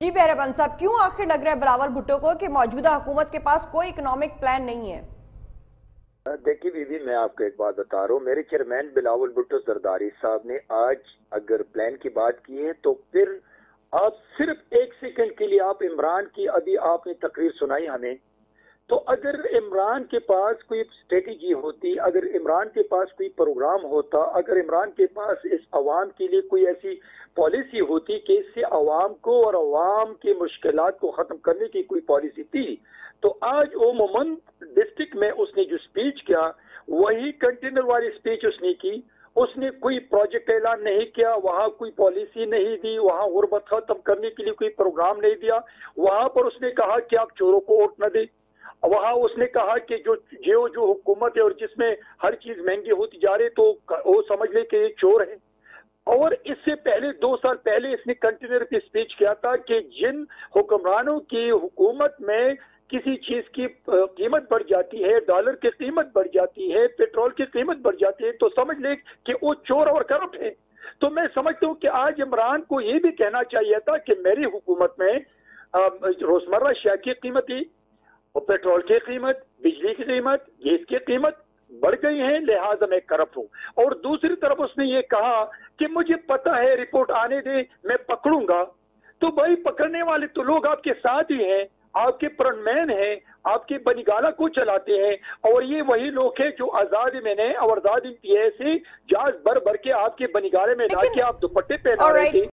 جی بہربان صاحب، کیوں آخر لگ رہا ہے بلاول بھٹو کو کہ موجودہ حکومت کے پاس کوئی اکنامک پلان نہیں ہے؟ دیکھیے بی بی میں آپ کو ایک بات بتا رہا ہوں۔ میرے چیئرمین بلاول بھٹو سرداری صاحب نے آج اگر پلان کی بات کی ہے تو پھر آپ صرف ایک سیکنڈ کے لیے آپ عمران کی ابھی آپ نے تقریر سنائی ہمیں۔ تو اگر عمران کے پاس کوئی اسٹریٹجی ہوتی، اگر عمران کے پاس کوئی پروگرام ہوتا، اگر عمران کے پاس اس عوام کے لیے کوئی ایسی پالیسی ہوتی کہ اس سے عوام کو اور عوام کی مشکلات کو ختم کرنے کی کوئی پالیسی تھی، تو آج عموماً ڈسٹرکٹ میں اس نے جو سپیچ کیا، وہی کنٹینر والی سپیچ اس نے کی۔ اس نے کوئی پروجیکٹ اعلان نہیں کیا، وہاں کوئی پالیسی نہیں دی، وہاں غربت ختم کرنے کے لیے کوئی پروگرام نہیں دیا۔ وہاں پر اس نے کہا کہ آپ چوروں کو ووٹ نہ دیں۔ وہاں اس نے کہا کہ جو جو جو حکومت ہے اور جس میں ہر چیز مہنگی ہوتی جا رہی تو وہ سمجھ لے کہ یہ چور ہیں۔ اور اس سے پہلے دو سال پہلے اس نے کنٹینر پہ سپیچ کیا تھا کہ جن حکمرانوں کی حکومت میں کسی چیز کی قیمت بڑھ جاتی ہے، ڈالر کی قیمت بڑھ جاتی ہے، پیٹرول کی قیمت بڑھ جاتی ہے، تو سمجھ لے کہ وہ چور اور کرپٹ ہے تو میں سمجھتا ہوں کہ آج عمران کو یہ بھی کہنا چاہیے تھا کہ میری حکومت میں روزمرہ شیع کی قیمت ہی پیٹرول کی قیمت بجلی کی قیمت گیس کی قیمت بڑھ گئی ہیں لہٰذا میں کرپٹ ہوں۔ اور دوسری طرف اس نے یہ کہا کہ مجھے پتا ہے رپورٹ آنے دے میں پکڑوں گا۔ تو بھائی پکڑنے والے تو لوگ آپ کے ساتھ ہی ہیں آپ کے پرن مین ہیں آپ کے بنیگالہ کو چلاتے ہیں۔ اور یہ وہی لوگ ہیں جو آزاد میں نے اور آزاد سے جاز بر بر کے آپ کے بنیگالے میں لا کے آپ دوپٹے پہنا رہے تھے۔